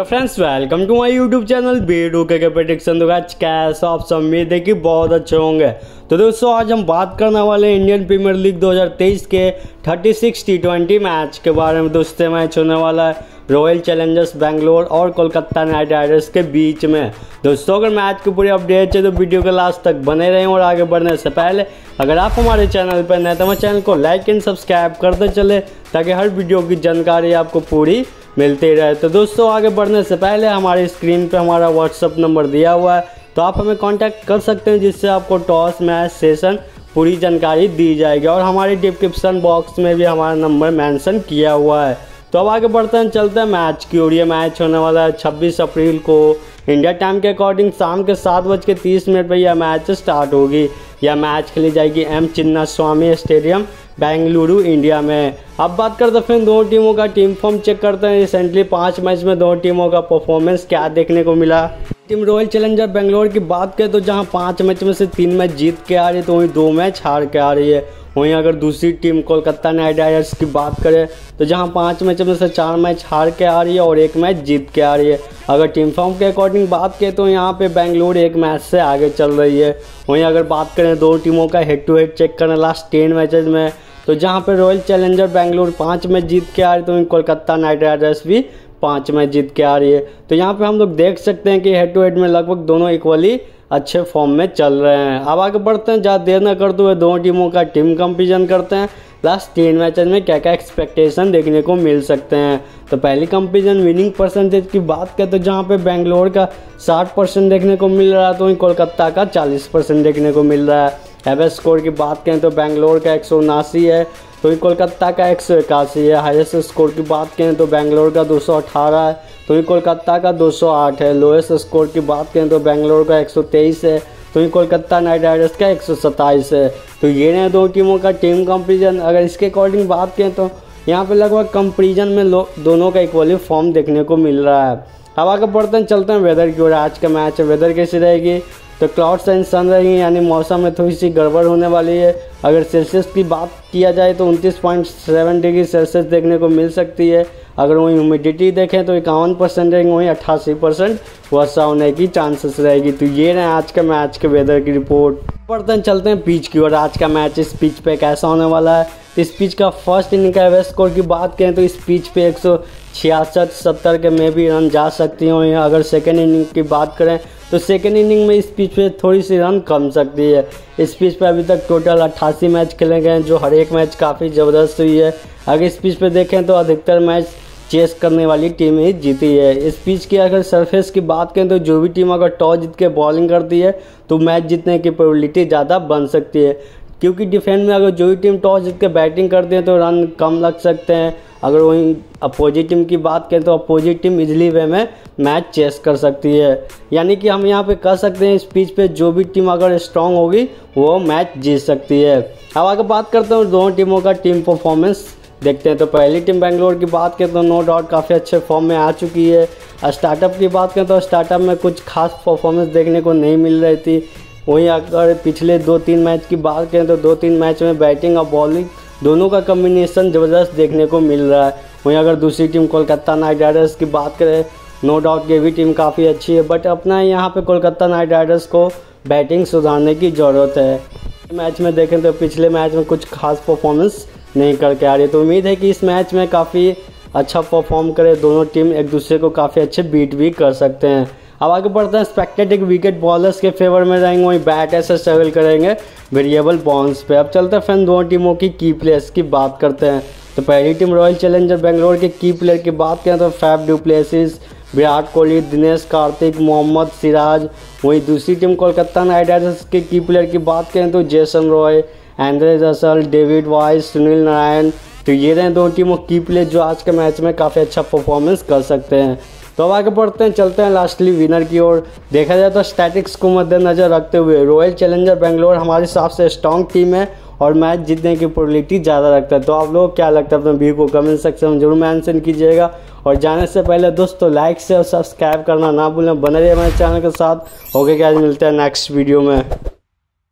तो friends welcome to my YouTube channel बेडो के prediction तो आज कैसा आप सब उम्मीद है कि बहुत अच्छे होंगे। तो दोस्तों, आज हम बात करने वाले इंडियन प्रीमियर लीग 2023 के 36 टी ट्वेंटी मैच के बारे में। दोस्तों मैच होने वाला है रॉयल चैलेंजर्स बैंगलोर और कोलकाता नाइट राइडर्स के बीच में। दोस्तों, अगर मैच की पूरी अपडेट है तो वीडियो के लास्ट तक बने रहें और आगे बढ़ने से पहले, अगर आप हमारे चैनल पर नए तो हमारे चैनल को लाइक एंड सब्सक्राइब करते चले, ताकि हर वीडियो की जानकारी आपको पूरी मिलती रहे। तो दोस्तों, आगे बढ़ने से पहले हमारे स्क्रीन पे हमारा व्हाट्सअप नंबर दिया हुआ है। तो आप हमें कांटेक्ट कर सकते हैं, जिससे आपको टॉस मैच सेशन पूरी जानकारी दी जाएगी। और हमारे डिस्क्रिप्शन बॉक्स में भी हमारा नंबर मेंशन किया हुआ है। तो अब आगे बढ़ते हैं, चलते हैं मैच की ओर। ये मैच होने वाला है 26 अप्रैल को। इंडिया टाइम के अकॉर्डिंग शाम के सात बज के तीस मिनट पर यह मैच स्टार्ट होगी। यह मैच खेली जाएगी M Chinna Swamy stadium Bengaluru, India में। अब बात करते हैं फिर दोनों टीमों का टीम फॉर्म चेक करते हैं। रिसेंटली पाँच मैच में दोनों टीमों का परफॉर्मेंस क्या देखने को मिला? टीम रॉयल चैलेंजर बेंगलोर की बात करें तो जहाँ पाँच मैच में से तीन मैच जीत के आ रही है तो वहीं दो मैच हार के आ रही है। वहीं अगर दूसरी टीम कोलकाता नाइट राइडर्स की बात करें तो जहाँ पाँच मैच में से चार मैच हार के आ रही है और एक मैच जीत के आ रही है। अगर टीम फॉर्म के अकॉर्डिंग बात करें तो यहाँ पे बेंगलोर एक मैच से आगे चल रही है। वहीं अगर बात करें दो टीमों का हेड टू हेड चेक करें लास्ट टेन मैचेज में तो जहाँ पे रॉयल चैलेंजर बेंगलोर पाँच मैच जीत के आ रही तो वहीं कोलकाता नाइट राइडर्स भी पाँच मैच जीत के आ रही है। तो यहाँ पे हम लोग देख सकते हैं कि हेड टू हेड में लगभग दोनों इक्वली अच्छे फॉर्म में चल रहे हैं। अब आगे बढ़ते हैं, ज़्यादा देर न करते हुए दोनों टीमों का टीम कंपेरिजन करते हैं। लास्ट तीन मैचेज में क्या क्या एक्सपेक्टेशन देखने को मिल सकते हैं। तो पहली कंपेरिजन विनिंग परसेंटेज की बात करें तो जहाँ पे बेंगलोर का 60 परसेंट देखने को मिल रहा है तो वहीं कोलकाता का 40 परसेंट देखने को मिल रहा है। एवरेज स्कोर की बात करें तो बेंगलोर का एक सौ उनासी है तो वहीं कोलकाता का एक सौ इक्यासी है। हाईएस्ट स्कोर की बात करें तो बेंगलोर का 218 है तो वहीं कोलकाता का 208 है। लोएस्ट स्कोर की बात करें तो बेंगलोर का 123 है तो वहीं कोलकाता नाइट राइडर्स का एक सौ सत्ताइस है। तो ये रहे दो टीमों का टीम कंपेरिजन। अगर इसके अकॉर्डिंग बात करें तो यहाँ पे लगभग कंपेरिजन में दोनों का इक्वली फॉर्म देखने को मिल रहा है। अब आगे बढ़ते चलते हैं वेदर की ओर। आज का मैच है वेदर कैसी रहेगी? तो क्लाउड्स एंड सन रहेंगे यानी मौसम में थोड़ी सी गड़बड़ होने वाली है। अगर सेल्सियस की बात किया जाए तो उनतीस पॉइंट सेवन डिग्री सेल्सियस देखने को मिल सकती है। अगर वहीं ह्यूमिडिटी देखें तो इक्यावन परसेंट रहेंगे, वहीं अट्ठासी परसेंट वर्षा होने की चांसेस रहेगी। तो ये रहे आज का मैच के वेदर की रिपोर्ट बर्तन चलते हैं पिच की और आज का मैच इस पिच पे कैसा होने वाला है? इस पिच का फ़र्स्ट इनिंग का एवरेज स्कोर की बात करें तो इस पिच पे एक सौ छियासठ, सत्तर के में भी रन जा सकती हैं। अगर सेकेंड इनिंग की बात करें तो सेकेंड इनिंग में इस पिच पे थोड़ी सी रन कम सकती है। इस पिच पे अभी तक टोटल अट्ठासी मैच खेले गए हैं, जो हर एक मैच काफ़ी ज़बरदस्त हुई है। अगर इस पिच पे देखें तो अधिकतर मैच चेस करने वाली टीम ही जीती है। इस पिच की अगर सरफेस की बात करें तो जो भी टीम अगर टॉस जीत के बॉलिंग करती है तो मैच जीतने की प्रोबेबिलिटी ज़्यादा बन सकती है। क्योंकि डिफेंस में अगर जो भी टीम टॉस जीत के बैटिंग करते हैं तो रन कम लग सकते हैं। अगर वहीं अपोजिट टीम की बात करें तो अपोजिट टीम इजली वे में मैच चेस कर सकती है। यानी कि हम यहाँ पे कह सकते हैं इस पिच पे जो भी टीम अगर स्ट्रांग होगी, वो मैच जीत सकती है। अब आगे बात करते हैं दोनों टीमों का टीम परफॉर्मेंस देखते हैं। तो पहली टीम बेंगलोर की बात करें तो नो डाउट काफ़ी अच्छे फॉर्म में आ चुकी है। स्टार्टअप की बात करें तो स्टार्टअप में कुछ खास परफॉर्मेंस देखने को नहीं मिल रही थी। वहीं अगर पिछले दो तीन मैच की बात करें तो दो तीन मैच में बैटिंग और बॉलिंग दोनों का कम्बिनेशन ज़बरदस्त देखने को मिल रहा है। वहीं अगर दूसरी टीम कोलकाता नाइट राइडर्स की बात करें, नो डाउट ये भी टीम काफ़ी अच्छी है बट अपना यहाँ पे कोलकाता नाइट राइडर्स को बैटिंग सुधारने की ज़रूरत है। मैच में देखें तो पिछले मैच में कुछ खास परफॉर्मेंस नहीं करके आ रही तो उम्मीद है कि इस मैच में काफ़ी अच्छा परफॉर्म करे, दोनों टीम एक दूसरे को काफ़ी अच्छे बीट भी कर सकते हैं। अब आगे बढ़ते हैं। स्पेक्टेटिक विकेट बॉलर्स के फेवर में रहेंगे, वहीं बैट ऐसे स्ट्रगल करेंगे वेरिएबल बॉन्स पे। अब चलते हैं फिर दोनों टीमों की की प्लेयर्स की बात करते हैं। तो पहली टीम रॉयल चैलेंजर बेंगलोर के की प्लेयर की बात करें तो Faf du Plessis Virat Kohli, Dinesh Karthik, Mohammed Siraj, वहीं दूसरी टीम कोलकाता नाइट राइडर्स के की प्लेयर की बात करें तो जेसन रॉय एंड्रेज असल डेविड वाइस सुनील नारायण तो ये रहे दो टीमों की प्लेयर जो आज के मैच में काफ़ी अच्छा परफॉर्मेंस कर सकते हैं। तो अब आगे बढ़ते हैं, चलते हैं लास्टली विनर की ओर। देखा जाए तो स्टैटिक्स को मद्देनजर रखते हुए रॉयल चैलेंजर बेंगलोर हमारे हिसाब से स्ट्रॉन्ग टीम है और मैच जीतने की प्रोबेबिलिटी ज़्यादा रखता है। तो आप लोग क्या लगता है, अपने व्यू को कमेंट सेक्शन में ज़रूर मैंशन कीजिएगा। और जाने से पहले दोस्तों लाइक से और सब्सक्राइब करना ना भूलें बने रहिए हमारे चैनल के साथ। ओके क्या मिलते हैं नेक्स्ट वीडियो में।